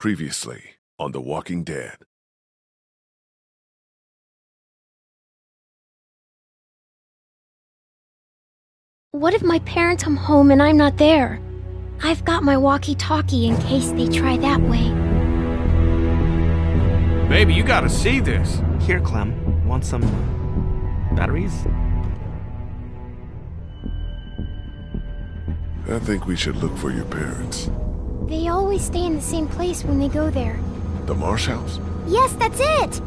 Previously on The Walking Dead. What if my parents come home and I'm not there? I've got my walkie-talkie in case they try that way. Baby, you gotta see this. Here, Clem. Want some batteries? I think we should look for your parents. They always stay in the same place when they go there. The Marsh House? Yes, that's it!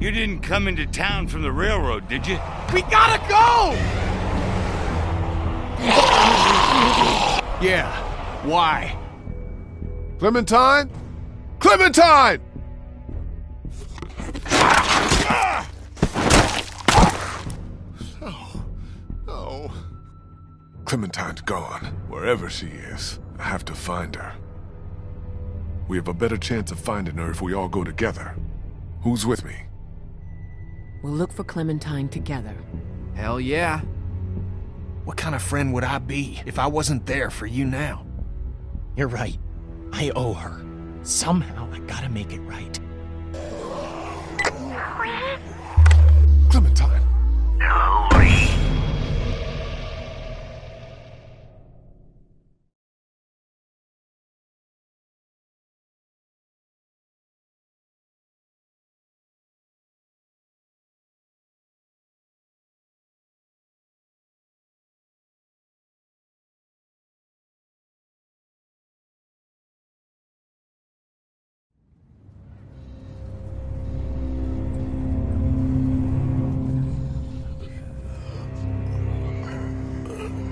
You didn't come into town from the railroad, did you? We gotta go! Yeah, why? Clementine? Clementine! Clementine's gone. Wherever she is, I have to find her. We have a better chance of finding her if we all go together. Who's with me? We'll look for Clementine together. Hell yeah. What kind of friend would I be if I wasn't there for you now? You're right. I owe her. Somehow I gotta make it right. Clementine!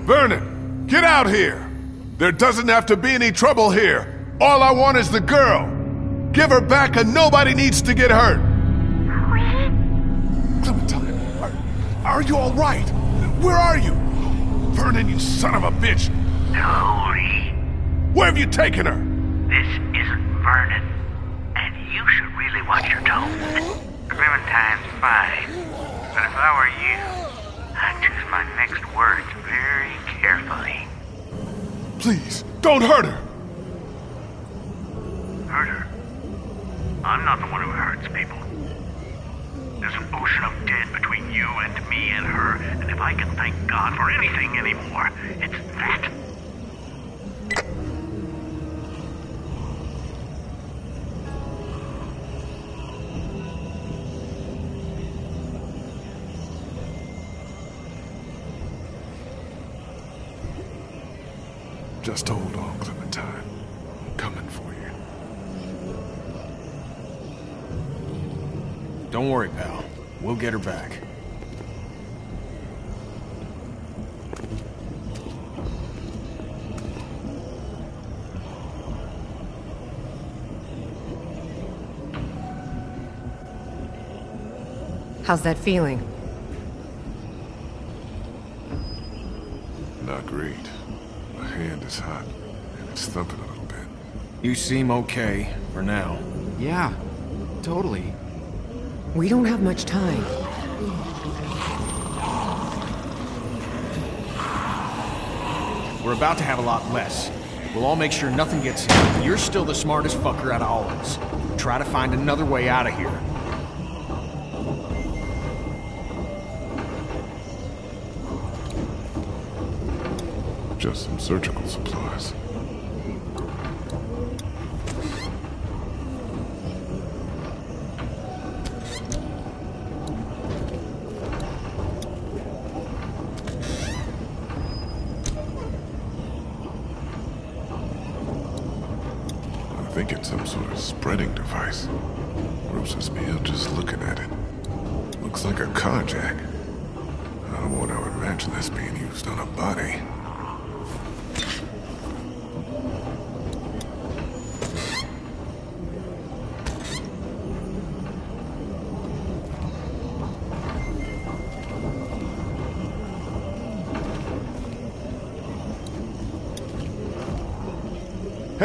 Vernon, get out here! There doesn't have to be any trouble here. All I want is the girl. Give her back and nobody needs to get hurt. Clementine, are, are you all right? Where are you? Vernon, you son of a bitch! Hurry. Where have you taken her? This isn't Vernon. And you should really watch your tone. Clementine's fine. But if I were you, I'd choose my next words very carefully. Please, don't hurt her! Hurt her. I'm not the one who hurts people. There's an ocean of dead between you and me and her, and if I can thank God for anything anymore, it's that. Get her back. How's that feeling? Not great. My hand is hot, and it's thumping a little bit. You seem okay, for now. Yeah, totally. We don't have much time. We're about to have a lot less. We'll all make sure nothing gets in. You're still the smartest fucker out of all of us. Try to find another way out of here. Just some surgical supplies.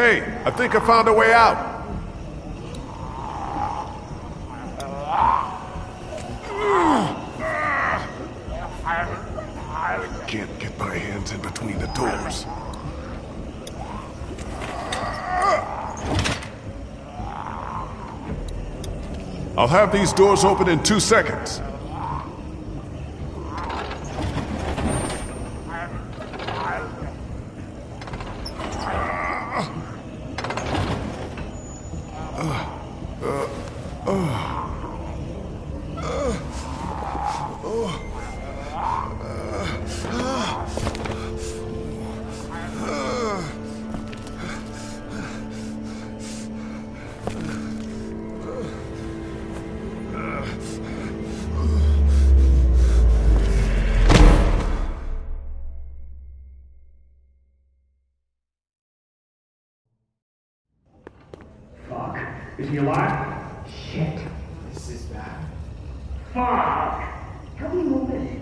Hey, I think I found a way out. I can't get my hands in between the doors. I'll have these doors open in two seconds. Is he alive? Shit. This is bad. Fuck. Help me move it.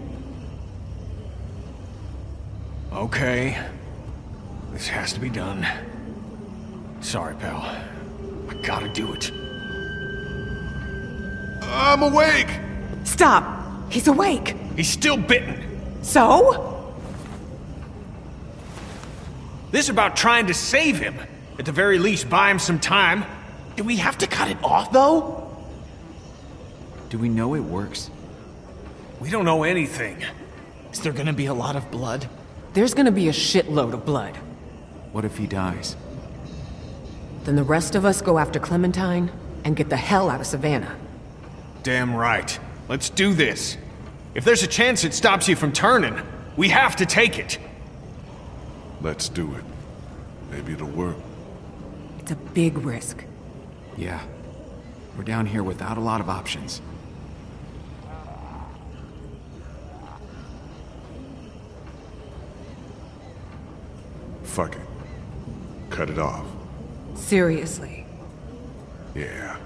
Okay. This has to be done. Sorry, pal. I gotta do it. I'm awake! Stop! He's awake! He's still bitten. So? This is about trying to save him. At the very least, buy him some time. Do we have to cut it off, though? Do we know it works? We don't know anything. Is there gonna be a lot of blood? There's gonna be a shitload of blood. What if he dies? Then the rest of us go after Clementine and get the hell out of Savannah. Damn right. Let's do this. If there's a chance it stops you from turning, we have to take it. Let's do it. Maybe it'll work. It's a big risk. Yeah. We're down here without a lot of options. Fuck it. Cut it off. Seriously. Yeah.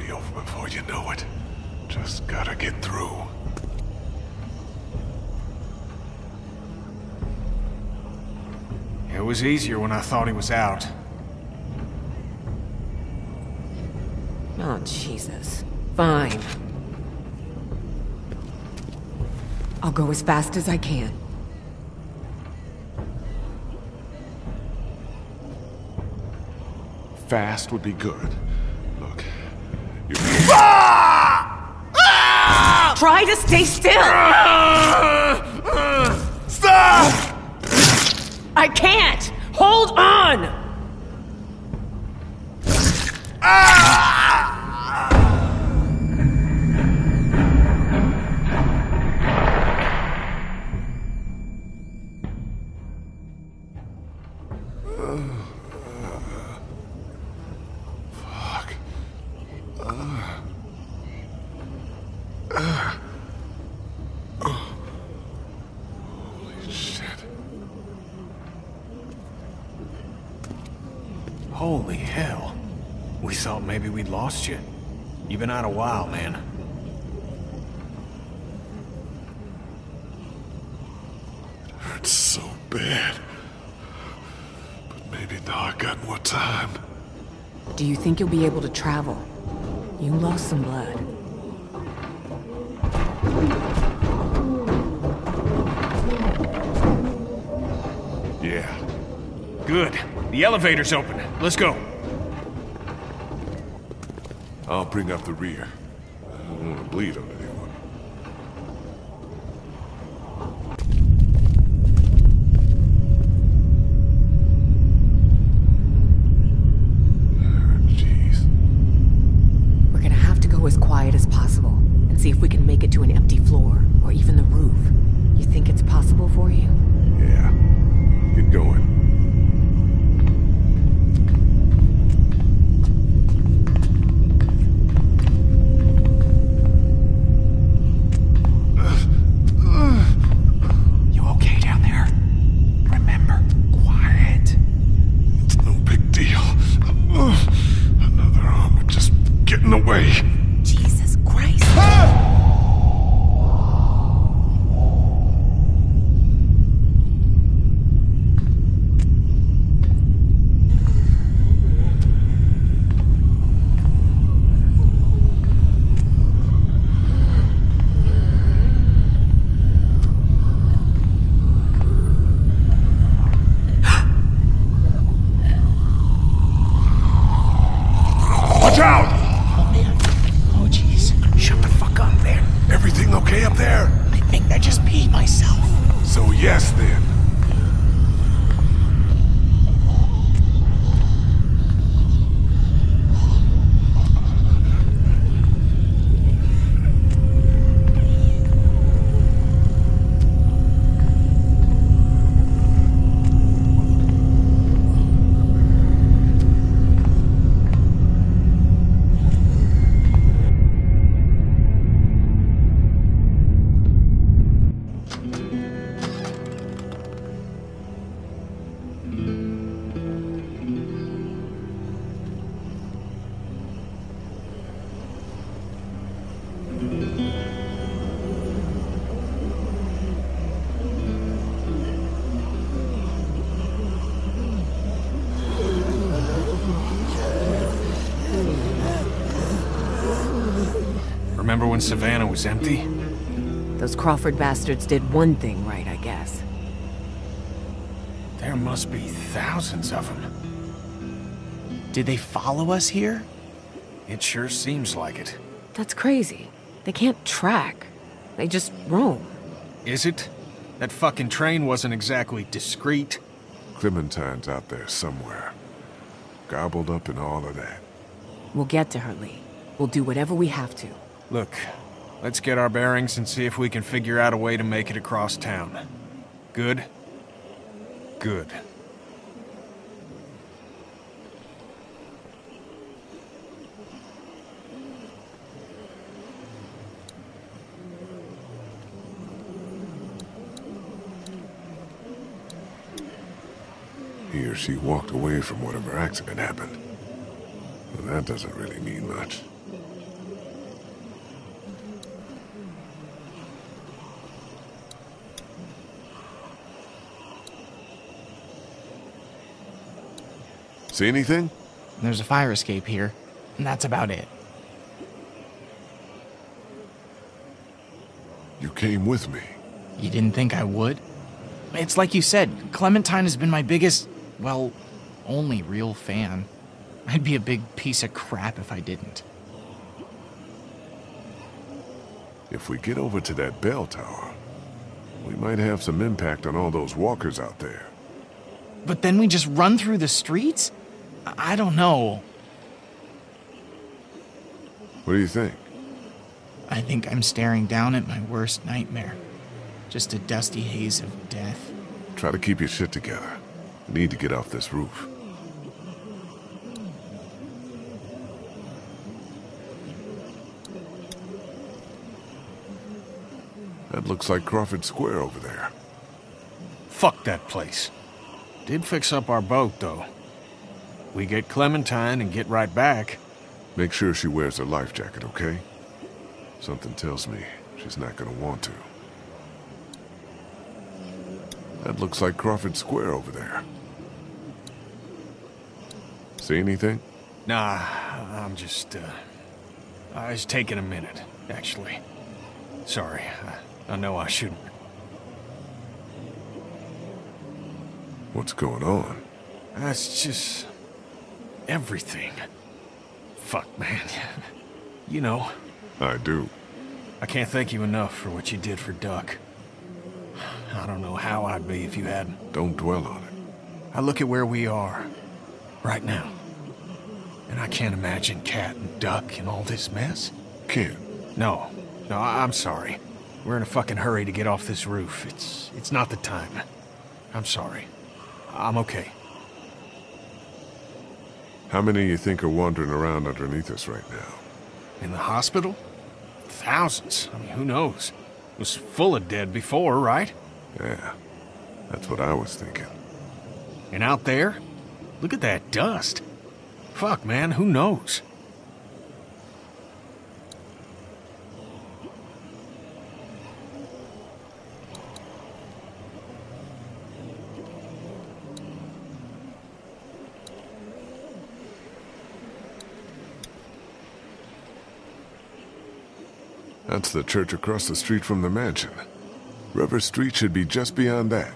Be over before you know it. Just gotta get through. It was easier when I thought he was out. Oh, Jesus. Fine. I'll go as fast as I can. Fast would be good. Look, you Try to stay still! Stop! I can't! Hold on! fuck. Holy hell. We thought maybe we'd lost you. You've been out a while, man. It Hurts so bad. But maybe now I got more time. Do you think you'll be able to travel? You lost some blood. Yeah. Good. The elevator's open. Let's go. I'll bring up the rear. I don't want to bleed on anyone. Remember when Savannah was empty? Those Crawford bastards did one thing right, I guess. There must be thousands of them. Did they follow us here? It sure seems like it. That's crazy. They can't track. They just roam. Is it? That fucking train wasn't exactly discreet. Clementine's out there somewhere. Gobbled up in all of that. We'll get to her, Lee. We'll do whatever we have to. Look, let's get our bearings and see if we can figure out a way to make it across town. Good? Good. He or she walked away from whatever accident happened. Well, that doesn't really mean much. See anything? There's a fire escape here, and that's about it. You came with me. You didn't think I would? It's like you said, Clementine has been my biggest, well, only real fan. I'd be a big piece of crap if I didn't. If we get over to that bell tower, we might have some impact on all those walkers out there. But then we just run through the streets? I I don't know. What do you think? I think I'm staring down at my worst nightmare. Just a dusty haze of death. Try to keep your shit together. We need to get off this roof. That looks like Crawford Square over there. Fuck that place. Did fix up our boat, though. We get Clementine and get right back. Make sure she wears her life jacket, okay? Something tells me she's not gonna want to. That looks like Crawford Square over there. See anything? Nah, I'm just, uh... I was taking a minute, actually. Sorry, I, I know I shouldn't. What's going on? That's just... everything. Fuck, man. you know, I do. I can't thank you enough for what you did for Duck. I don't know how I'd be if you hadn't. Don't dwell on it. I look at where we are, right now. And I can't imagine Cat and Duck in all this mess. Can't. No, no, I- I'm sorry. We're in a fucking hurry to get off this roof. It's, it's not the time. I'm sorry. I'm okay. How many you think are wandering around underneath us right now? In the hospital? Thousands. I mean, who knows? It was full of dead before, right? Yeah, that's what I was thinking. And out there? Look at that dust. Fuck, man, who knows? That's the church across the street from the mansion. River Street should be just beyond that.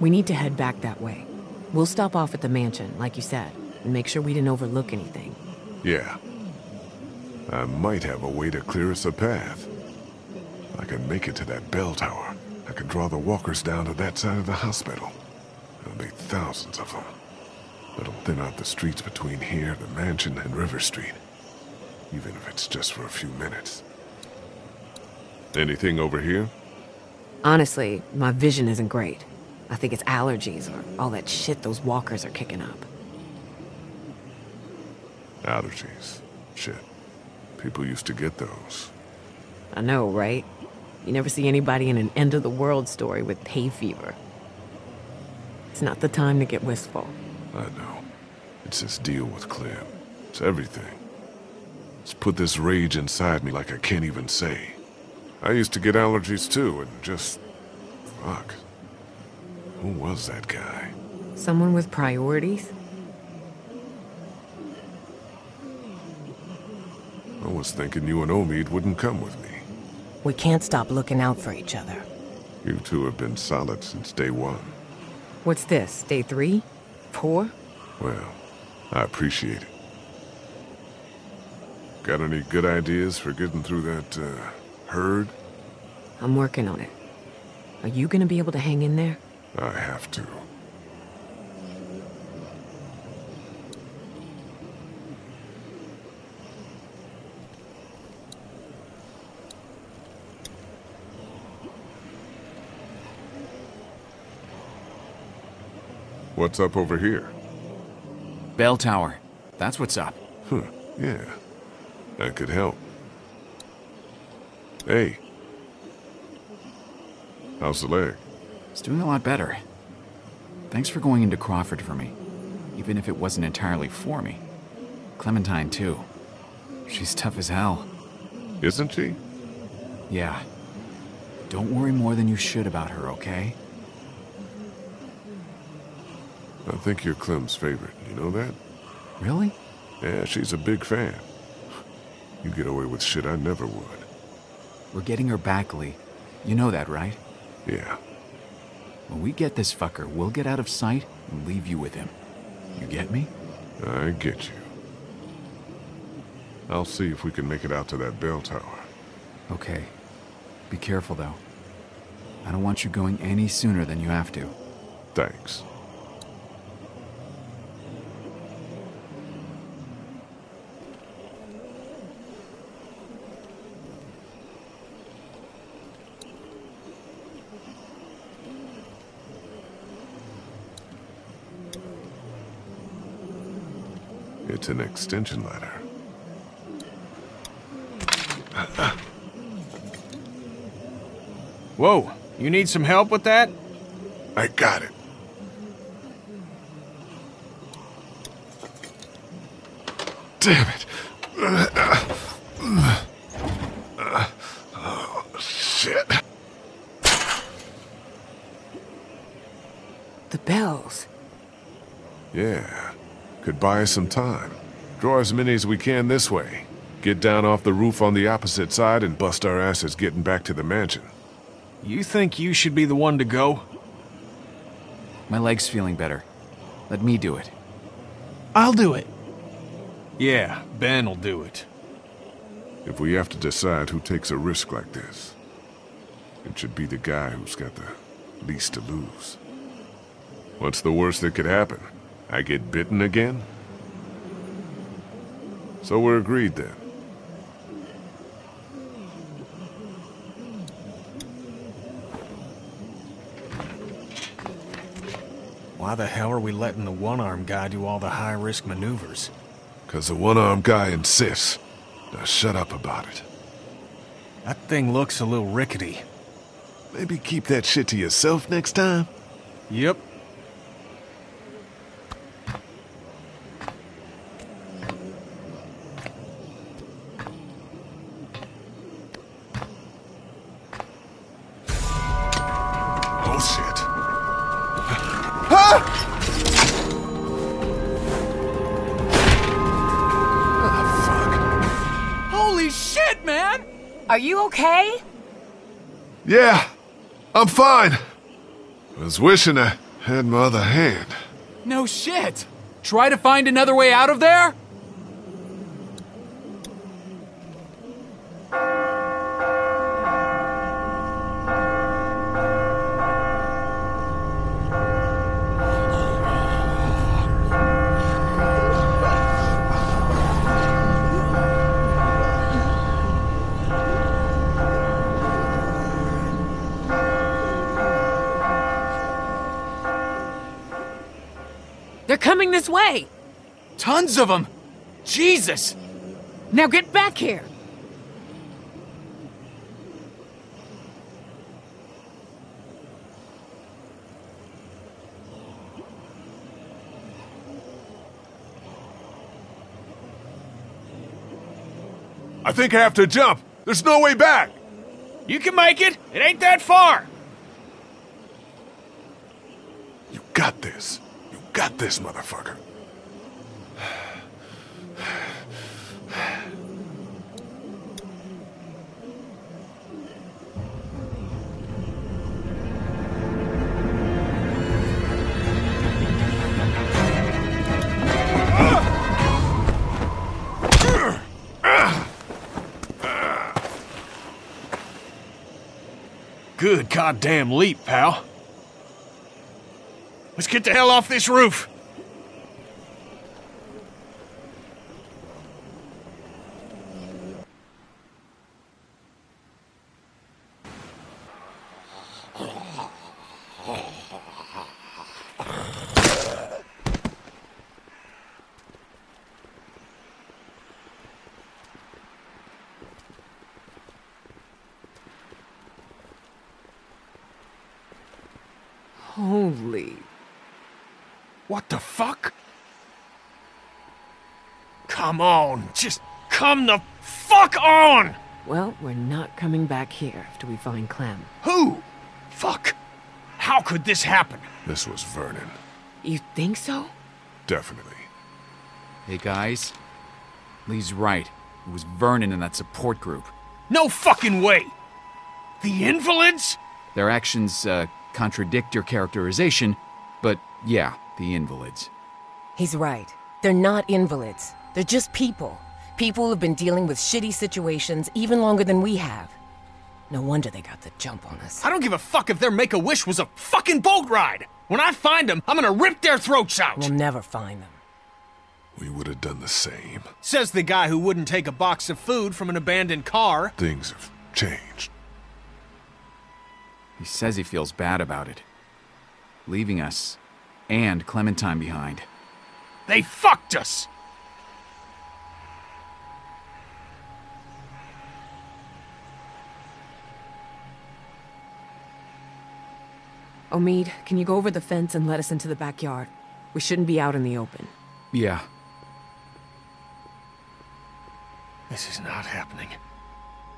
We need to head back that way. We'll stop off at the mansion, like you said, and make sure we didn't overlook anything. Yeah. I might have a way to clear us a path. I can make it to that bell tower, I can draw the walkers down to that side of the hospital. There'll be thousands of them. It'll thin out the streets between here, the mansion, and River Street. Even if it's just for a few minutes. Anything over here? Honestly, my vision isn't great. I think it's allergies or all that shit those walkers are kicking up. Allergies. Shit. People used to get those. I know, right? You never see anybody in an end of the world story with hay fever. It's not the time to get wistful. I know. It's this deal with Clem. It's everything. It's put this rage inside me like I can't even say. I used to get allergies too, and just... Fuck. Who was that guy? Someone with priorities? I was thinking you and Omid wouldn't come with me. We can't stop looking out for each other. You two have been solid since day one. What's this, day three? Four? Well, I appreciate it. Got any good ideas for getting through that, uh, herd? I'm working on it. Are you gonna be able to hang in there? I have to. What's up over here? Bell tower. That's what's up. Huh, yeah. That could help. Hey. How's the leg? It's doing a lot better. Thanks for going into Crawford for me, even if it wasn't entirely for me. Clementine, too. She's tough as hell. Isn't she? Yeah. Don't worry more than you should about her, okay? I think you're Clem's favorite. You know that? Really? Yeah, she's a big fan. You get away with shit I never would. We're getting her back, Lee. You know that, right? Yeah. When we get this fucker, we'll get out of sight and leave you with him. You get me? I get you. I'll see if we can make it out to that bell tower. Okay. Be careful, though. I don't want you going any sooner than you have to. Thanks. It's an extension ladder. Whoa, you need some help with that? I got it. Damn it. Oh, shit. The bells. Yeah. Could buy us some time. Draw as many as we can this way. Get down off the roof on the opposite side and bust our asses getting back to the mansion. You think you should be the one to go? My leg's feeling better. Let me do it. I'll do it. Yeah, Ben'll do it. If we have to decide who takes a risk like this, it should be the guy who's got the least to lose. What's the worst that could happen? I get bitten again? So we're agreed then. Why the hell are we letting the one-armed guy do all the high-risk maneuvers? Cause the one-armed guy insists. Now shut up about it. That thing looks a little rickety. Maybe keep that shit to yourself next time? Yep. Fine. I was wishing I had my other hand. No shit! Try to find another way out of there? Coming this way! Tons of them! Jesus! Now get back here! I think I have to jump. There's no way back. You can make it. It ain't that far. You got this. Got this, motherfucker. Good goddamn leap, pal. Let's get the hell off this roof. Holy. What the fuck? Come on, just come the fuck on! Well, we're not coming back here after we find Clem. Who? Fuck. How could this happen? This was Vernon. You think so? Definitely. Hey guys, Lee's right. It was Vernon in that support group. No fucking way! The invalids? Their actions uh, contradict your characterization, but yeah, the invalids. He's right. They're not invalids. They're just people. People who've been dealing with shitty situations even longer than we have. No wonder they got the jump on us. I don't give a fuck if their make-a-wish was a fucking boat ride! When I find them, I'm gonna rip their throats out! We'll never find them. We would have done the same. Says the guy who wouldn't take a box of food from an abandoned car. Things have changed. He says he feels bad about it. Leaving us and Clementine behind. They fucked us! Omid, can you go over the fence and let us into the backyard? We shouldn't be out in the open. Yeah. This is not happening.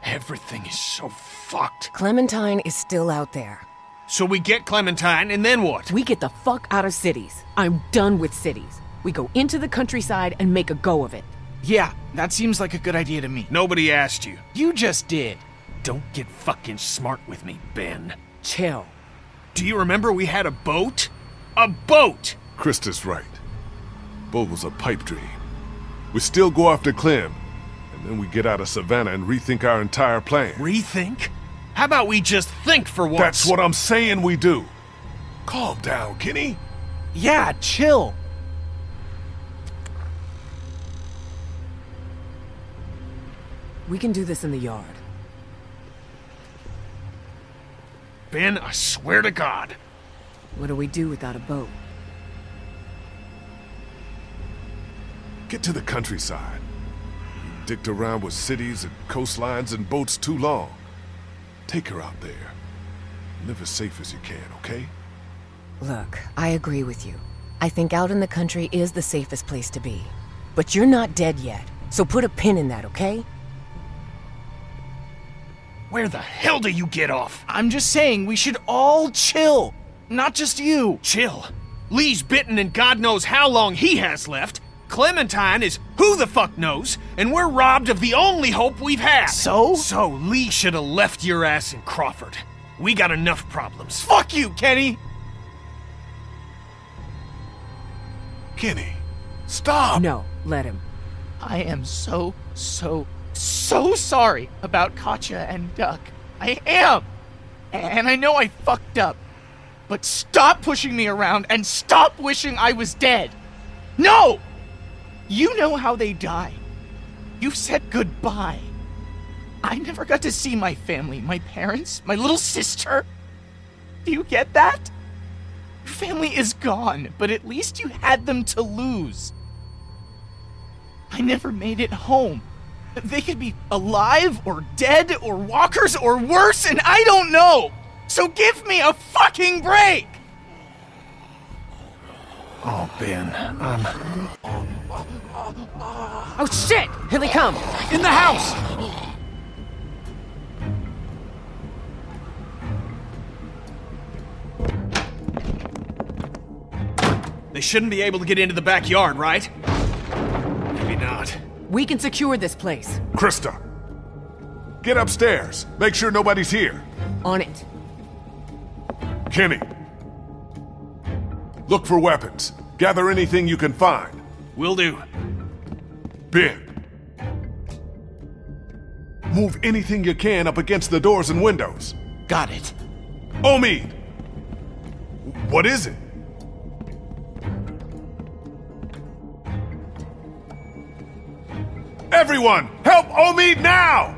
Everything is so fucked. Clementine is still out there. So we get Clementine, and then what? We get the fuck out of cities. I'm done with cities. We go into the countryside and make a go of it. Yeah, that seems like a good idea to me. Nobody asked you. You just did. Don't get fucking smart with me, Ben. Chill. Do you remember we had a boat? A boat! Christa's right. Boat was a pipe dream. We still go after Clem, and then we get out of Savannah and rethink our entire plan. Rethink? How about we just think for once? That's what I'm saying we do. Calm down, Kenny. Yeah, chill. We can do this in the yard. Ben, I swear to God. What do we do without a boat? Get to the countryside. You dicked around with cities and coastlines and boats too long. Take her out there. Live as safe as you can, okay? Look, I agree with you. I think out in the country is the safest place to be. But you're not dead yet, so put a pin in that, okay? Where the hell do you get off? I'm just saying we should all chill. Not just you. Chill. Lee's bitten and God knows how long he has left. Clementine is who the fuck knows, and we're robbed of the only hope we've had. So? So Lee should have left your ass in Crawford. We got enough problems. Fuck you, Kenny! Kenny, stop! No, let him. I am so, so, so sorry about Katjaa and Duck. I am! And I know I fucked up. But stop pushing me around and stop wishing I was dead! No! You know how they die. You said goodbye. I never got to see my family, my parents, my little sister. Do you get that? Your family is gone, but at least you had them to lose. I never made it home. They could be alive or dead or walkers or worse, and I don't know. So give me a fucking break! Oh, Ben, I'm. Oh shit! Here they come! In the house! They shouldn't be able to get into the backyard, right? Maybe not. We can secure this place. Christa, get upstairs. Make sure nobody's here. On it. Kenny, look for weapons. Gather anything you can find. Will do. Ben, move anything you can up against the doors and windows. Got it. Omid, what is it? Everyone, help Omid now!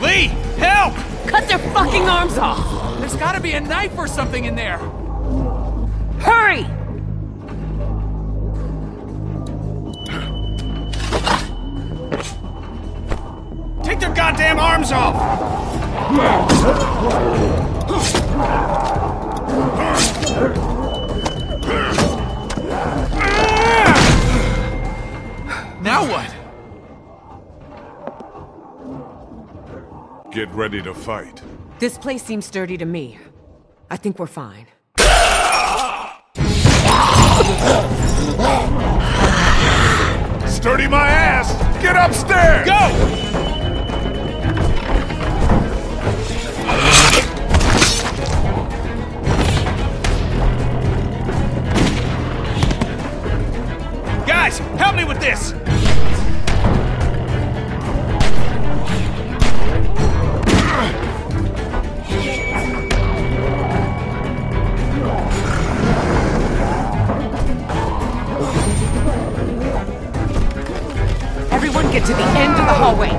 Lee, help! Cut their fucking arms off! There's gotta be a knife or something in there. Hurry! Take their goddamn arms off! Now what? Get ready to fight. This place seems sturdy to me. I think we're fine. Sturdy my ass! Get upstairs! Go! Guys, help me with this! The end of the hallway.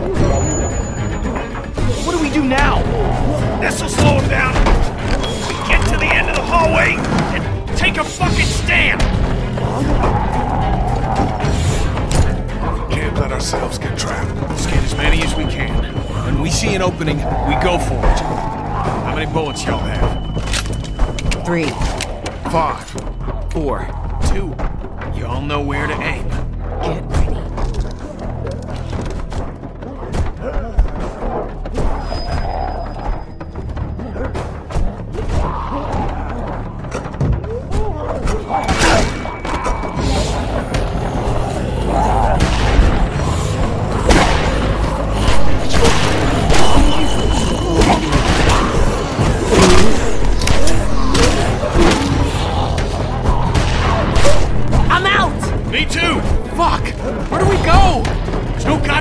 What do we do now? This'll slow him down. We get to the end of the hallway and take a fucking stand. Can't let ourselves get trapped. Let's get as many as we can. When we see an opening, we go for it. How many bullets y'all have? Three. Five. Four. Two. Y'all know where to aim. Get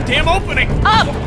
goddamn opening! Up!